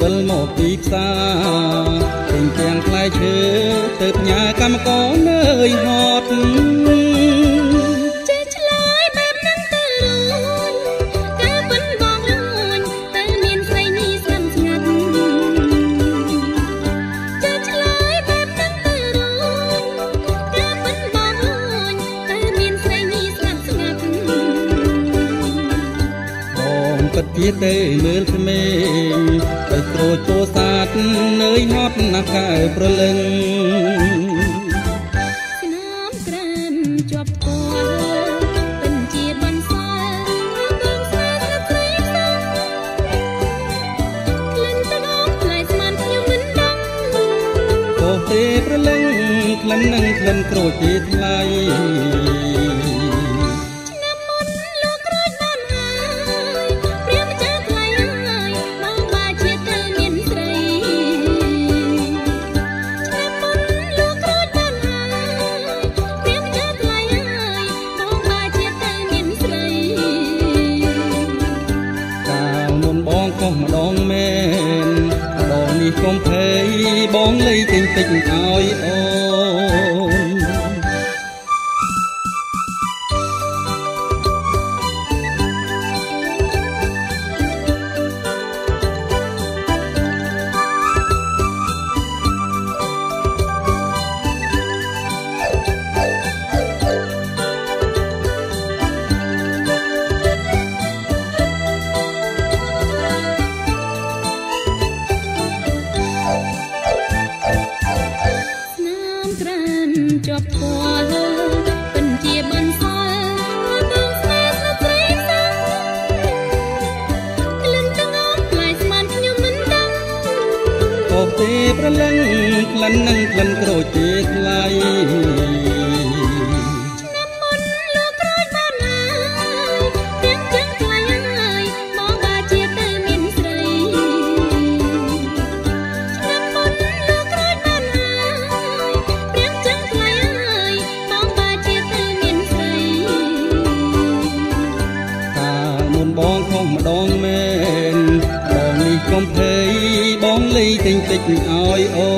វិលមកពីផ្សារពេញទាំងផ្លែឈើទៅផ្ញើកម្មករនៅហត់ ពិតជាទេមើលក្មេងទៅក្រូចពោសាទនើយហត់ណាស់កែប្រលឹងស្នាមក្រានជាប់កពិនជាបន្សាកងស្នេហ៍ស្រីសងក្លិនទឹកអមផ្លែស្មានខ្ញុំមិនដឹងកោទេប្រលឹងក្លិននឹងក្លិនក្រូចទេថ្លៃ ខុសម្ដងមែនដងនេះកុំភ័យបងលៃទិញតិចឲ្យអូន ជាប់ធွာពិនជាបានសល់ទងស្នេហ៍ស្ត្រីសាំក្លិនទាំងអមផ្លែស្មានខ្ញុំមិនដឹងអូទេប្រលឹងក្លិននឹងក្លិនក្រូចទេថ្លៃ បងខុសម្ដងមែនបងនេះកុំភ័យបងលីទិញតិចឲ្យអូ